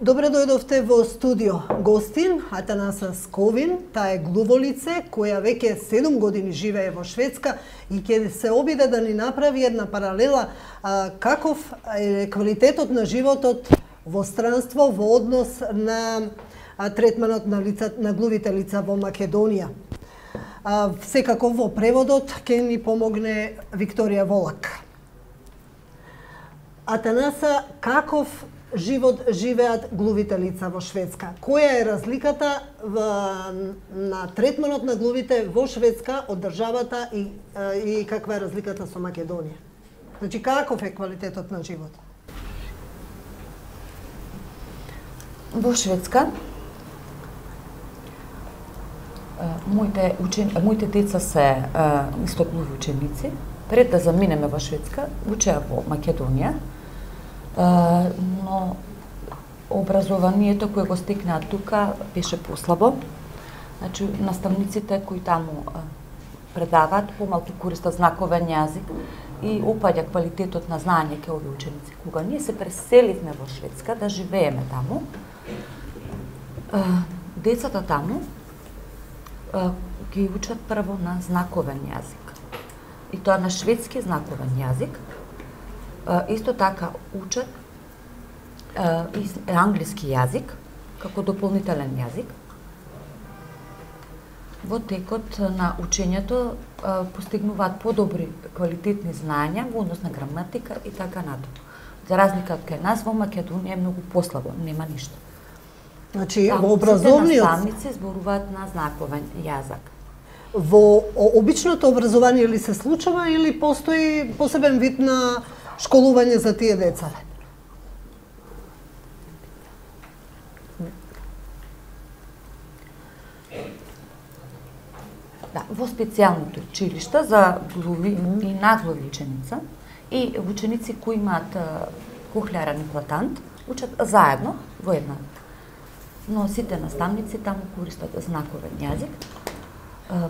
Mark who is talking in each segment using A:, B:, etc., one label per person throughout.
A: Добре дојдовте во студио. Гостин Атанаса Сковин, таа е глуволице која веќе 7 години живее во Шведска и ќе се обиде да ни направи една паралела а, каков е квалитетот на животот во странство во однос на а, третманот на лица на глувите лица во Македонија. А, секако во преводот ќе ни помогне Викторија Волак. Атанаса, каков живот живеат глувите лица во Шведска. Која е разликата в, на третманот на глувите во Шведска од државата и, и каква е разликата со Македонија? Значи, каков е квалитетот на живот?
B: Во Шведска моите учен... моите деца се истоглуви ученици. Пред да заминеме во Шведска, учеа во Македонија но образованието кое го стекнаа тука беше послабо. Значи, наставниците кои таму предаваат помалку користат знаковен јазик и упаѓа квалитетот на знање ке овие ученици. Кога ние се преселивме во Шведска да живееме таму, децата таму ги учат прво на знаковен јазик. И тоа на шведски знаковен јазик, исто така учат англиски јазик како дополнителен јазик. Во текот на учењето постигнуваат подобри квалитетни знања во однос на граматика и така натаму. За разлика од кај нас во Македонија е многу послабо, нема ништо.
A: Значи, Таму, во образовниот...
B: наставници зборуваат на знаковен јазик.
A: Во обичното образование ли се случува или постои посебен вид на школување за тие деца?
B: Да, во специјалните училишта за глуви mm -hmm. и наглови ученица и ученици кои имаат кухлярен платант учат заедно во една. Но сите наставници таму користат знаковен јазик.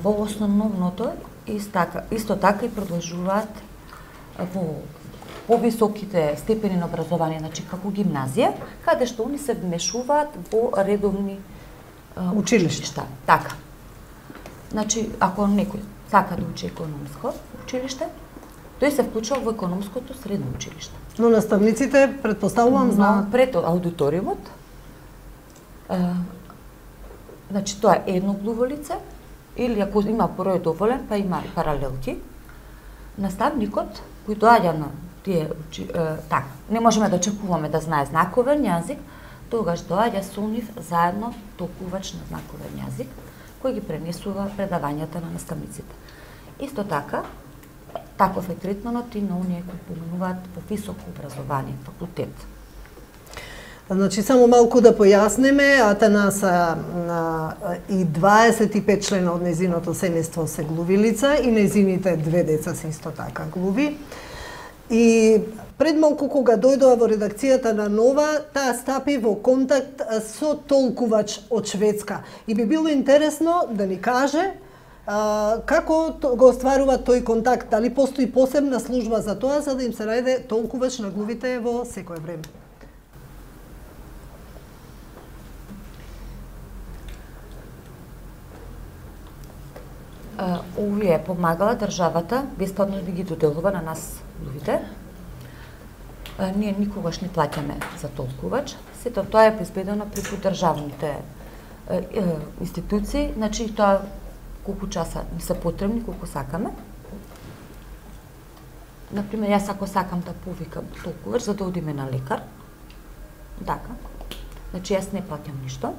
B: Во основното исто така, исто така и продолжуваат во повисоките степени на образование, значи како гимназија, каде што они се вмешуваат во редовни училишта. Така. Значи, ако некој сака да учи економско училиште, тој се вклучува во економското средно училиште.
A: Но наставниците, предпоставувам, знаат...
B: пред аудиториумот, е, значи, тоа е едно глуво лице, или ако има број доволен, па има паралелки, наставникот, кој доаѓа на тие учи, е, така, не можеме да очекуваме да знае знаковен јазик, тогаш доаѓа со нив заедно толкувач на знаковен јазик, кој ги пренесува предавањата на наставниците. Исто така, таков е третманот и на оние кои поминуваат по високо образование, факултет.
A: Значи, само малку да појасниме, Атанаса и 25 члена од незиното семејство се глувилица и незините две деца се исто така глуви. И пред малку кога дојдоа во редакцијата на Нова, таа стапи во контакт со толкувач од Шведска. И би било интересно да ни каже а, како го остварува тој контакт, дали постои посебна служба за тоа, за да им се најде толкувач на глувите во секое време.
B: Овие помагала државата бесплатно да ги доделува на нас луѓите. Ние никогаш не плаќаме за толкувач, сето тоа е безбедено преку државните институции, значи тоа колку часа ни се потребни, колку сакаме. Например, јас ако сакам да повикам толкувач за да одиме на лекар, така, значи јас не плаќам ништо,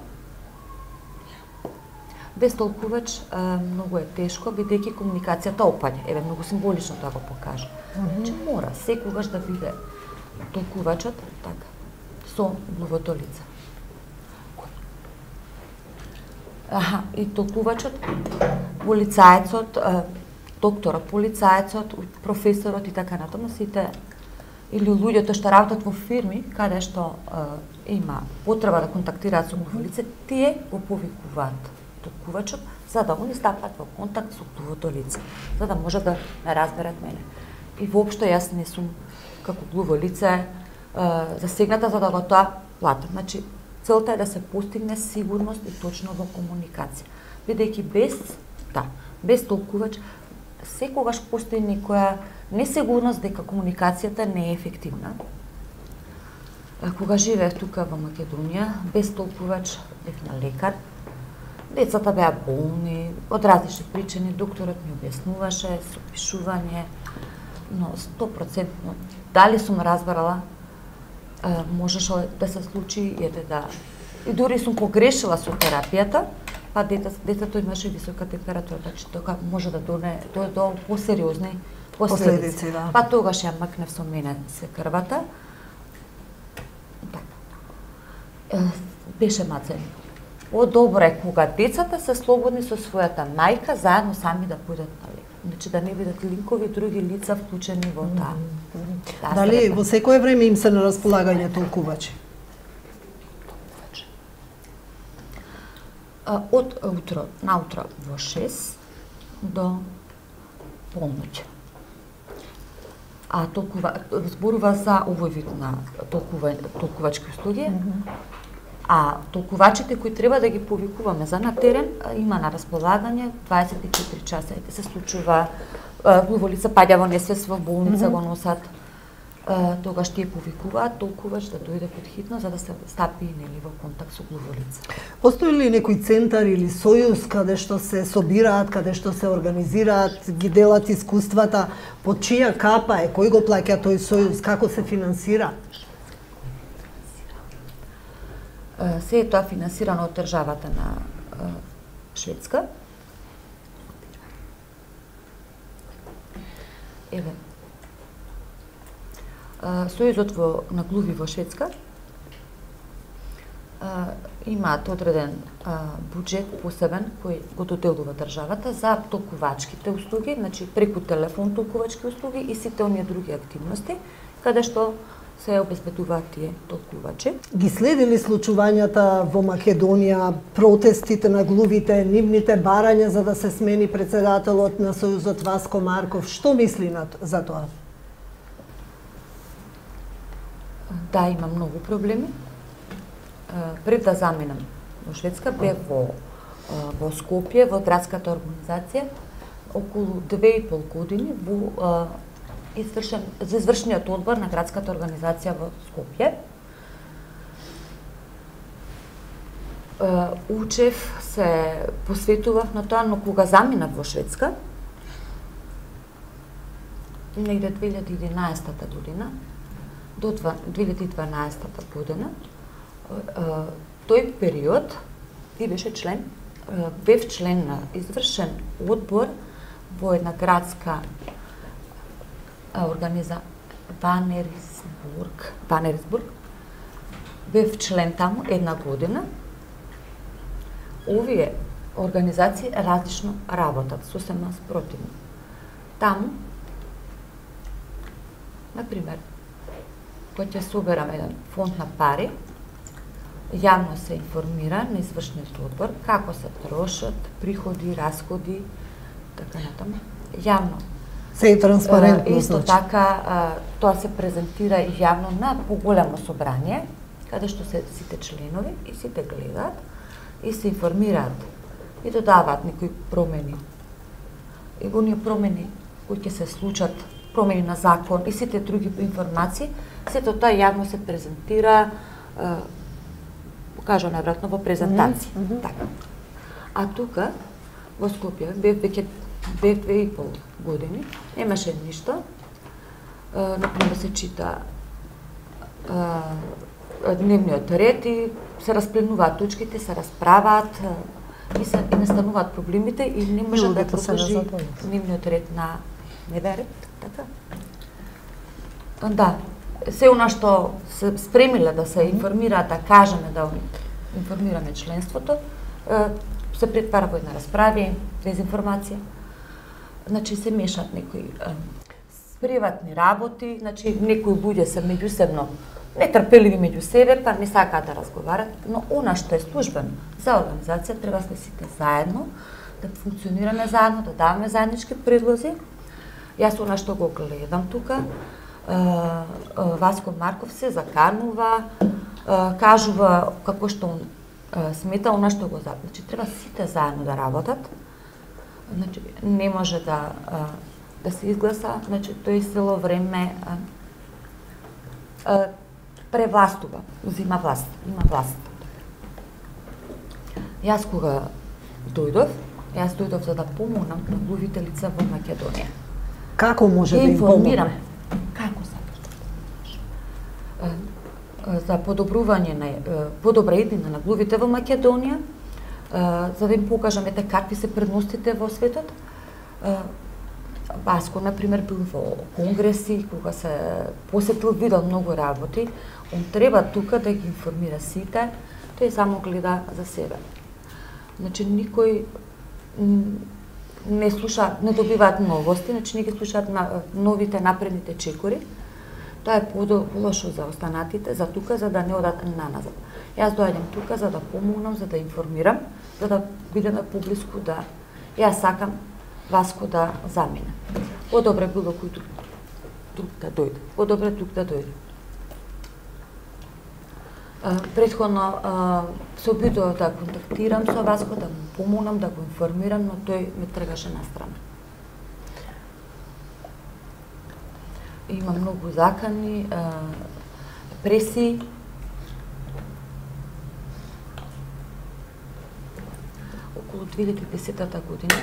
B: без толкувач многу е тешко, бидејќи комуникацијата опаѓа. Еве, многу символично тоа го покажа. Mm -hmm. Че мора секогаш да биде толкувачот, така, со глувото лице. Аха, и толкувачот, полицаецот, докторот, полицаецот, професорот и така натаму, сите или луѓето што работат во фирми каде што е, има потреба да контактираат со глуво лице, тие го повикуваат толкувачот, за да они стапат во контакт со глувото лице, за да може да ме разберат мене. И воопшто јас не сум како глуво лице засегната за да го тоа платам. Значи, Целта е да се постигне сигурност и точно во комуникација. Бидејќи без, да, без толкувач, секогаш постои некоја несигурност дека комуникацијата не е ефективна. Кога живеев тука во Македонија, без толкувач бев на лекар, децата беа болни, од различни причини, докторот ми објаснуваше со пишување, но 100% дали сум разбрала, можеше да се случи, ете да... И дури сум погрешила со терапијата, па дете, детето имаше висока температура, значи тоа може да доне тоа до посериозни последици. последици да. Па тогаш ја макнев со мене се крвата. Така. Беше мацен. По-добро е кога децата се слободни со својата мајка, заедно сами да појдат на лекар. Значи да не бидат линкови други лица вклучени во таа. Mm
A: -hmm. Дали во секое време им се на располагање толкувачи?
B: од утро, наутро во 6 до полноќ. А толкува, зборува за овој вид на толкува, толкувачки услуги, mm -hmm. А толкувачите кои треба да ги повикуваме за на терен има на располагање 24 часа. Ете се случува, во лица паѓа во несвес во болница, mm -hmm. го носат тогаш ти повикуваат толкуваш да дојде под хитно за да се стапи нели во контакт со глуволица.
A: Постои ли некој центар или сојуз каде што се собираат, каде што се организираат, ги делат искуствата, под чија капа е, кој го плаќа тој сојуз, како се финансира?
B: Се е тоа финансирано од државата на Шведска. Еве, Сојузот во, на клуби во Шведска имаат одреден буџет посебен кој го доделува државата за толкувачките услуги, значи преку телефон толкувачки услуги и сите оние други активности, каде што се обезбедуваат тие толкувачи.
A: Ги следили случувањата во Македонија, протестите на глувите, нивните барања за да се смени председателот на Сојузот Васко Марков. Што мисли за тоа?
B: Да, има многу проблеми. Пред да заминам во Шведска, бе во, во Скопје, во градската организација, околу две и пол години во извршен, за извршниот одбор на градската организација во Скопје. Учев, се посветував на тоа, но кога заминав во Шведска, негде 2011 година, до 2012 година, тој период ти беше член, бев член на извршен одбор во една градска организа Ванерисбург, Ванерисбург. Бев член таму една година. Овие организации различно работат, сосема спротивно. Таму, например, кој ќе соберам еден фонд на пари, јавно се информира на извршниот одбор како се трошат приходи, расходи, така натаму. Јавно.
A: Се е транспарентно.
B: Исто значи. така, тоа се презентира и јавно на поголемо собрание, каде што се сите членови и сите гледаат и се информираат и додаваат некои промени. И оние промени кои ќе се случат, промени на закон и сите други информации, Сето тоа јавно се презентира, кажа навратно во презентација. Mm -hmm. Така. А тука, во Скопје, бев веќе бев две и пол години, немаше ништо. Например, се чита дневниот ред и се распленуваат точките, се расправаат и се и настануваат проблемите и не може да продолжи дневниот ред на неверет, така? Да, се она што се спремиле да се информираат, да кажеме, да информираме членството, се претвара во една расправи, дезинформација. Значи се мешат некои приватни работи, значи некои луѓе се меѓусебно нетрпеливи меѓу себе, па не сакаат да разговарат, но она што е службено за организација треба сме сите заедно, да функционираме заедно, да даваме заеднички предлози. Јас она што го гледам тука, Васко Марков се заканува кажува како што он смета, она што го за. Значи треба сите заедно да работат. Значи не може да да се изгласа, значи тој цело време а, а, превластува, узима власт, има власт. Јас кога дојдов, јас дојдов за да помогнам на глувите лица во Македонија.
A: Како може да им помогне?
B: како сакаш да за подобрување на подобра иднина на глувите во Македонија, за да им покажам ете какви се предностите во светот. Е, Баско, например, бил во конгреси, кога се посетил, видел многу работи, он треба тука да ги информира сите, тој само гледа за себе. Значи, никој не слуша, не добиваат новости, значи не ги слушаат на, новите напредните чекори. Тоа е подо- полошо за останатите, за тука, за да не одат наназад. Јас доаѓам тука за да помогнам, за да информирам, за да бидеме поблиску да ја сакам Васко да замине. Подобре било кој друг, друг да дојде. Подобре друг да дојде. Предходно а, се обидував да контактирам со Васко, да му помогнам, да го информирам, но тој ме тргаше на страна. Има многу закани, а, преси, околу 2010 година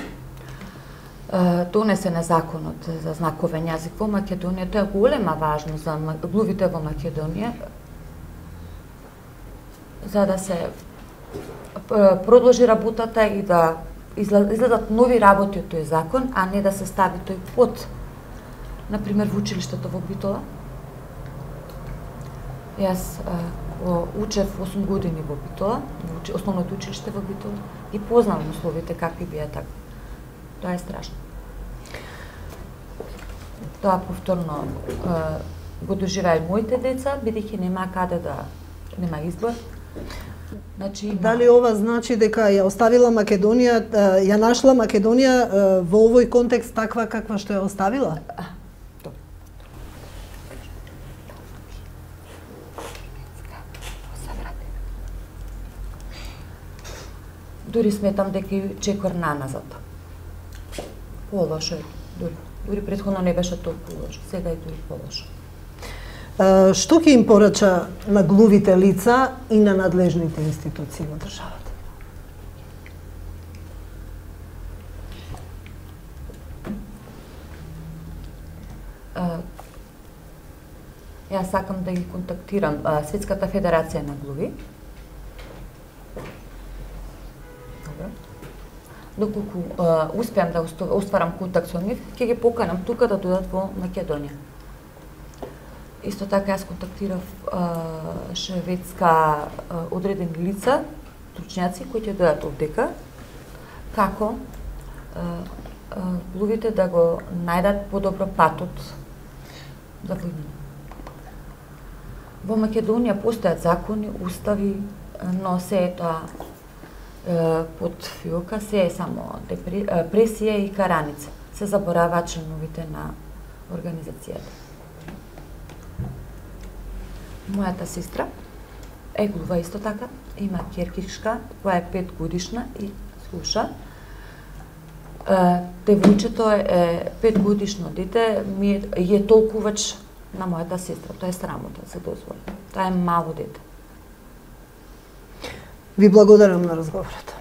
B: е, донесен е законот за знаковен јазик во Македонија. Тоа е голема важност за глувите во Македонија за да се продолжи работата и да изгледат излезат нови работи од тој закон, а не да се стави тој под например во училиштето во Битола. Јас во- учев 8 години во Битола, во учи- основното училиште во Битола и познавам условите какви бија така. Тоа е страшно. Тоа повторно го доживеа моите деца, бидејќи нема каде да нема избор. Значи, има-
A: Дали ова значи дека ја оставила Македонија, ја нашла Македонија во овој контекст таква каква што ја оставила?
B: Дури сметам дека и чекор наназад. Полошо е, дури. Дури предходно не беше толку лошо, сега е дури полошо.
A: Што ќе им порача на глувите лица и на надлежните институции во државата?
B: Јас сакам да ги контактирам Светската федерација на глуви. Доколку а, успеам да остварам контакт со нив, ќе ги поканам тука да дојдат во Македонија. Исто така јас контактирав а, шведска а, одредени лица, стручњаци кои ќе дојдат овдека, како а, а, глувите да го најдат подобро патот за војнина. Во Македонија постојат закони, устави, но се е тоа под фиока, се е само депре, пресија и караница. Се забораваат членовите на организацијата. Мојата сестра е глува исто така, има керкишка, која е 5 годишна и слуша. Девојчето е 5 годишно дете, ми е, е толкувач на мојата сестра. Тоа е срамота, се дозволи. Тоа е мало дете.
A: Ви благодарам на разговорот.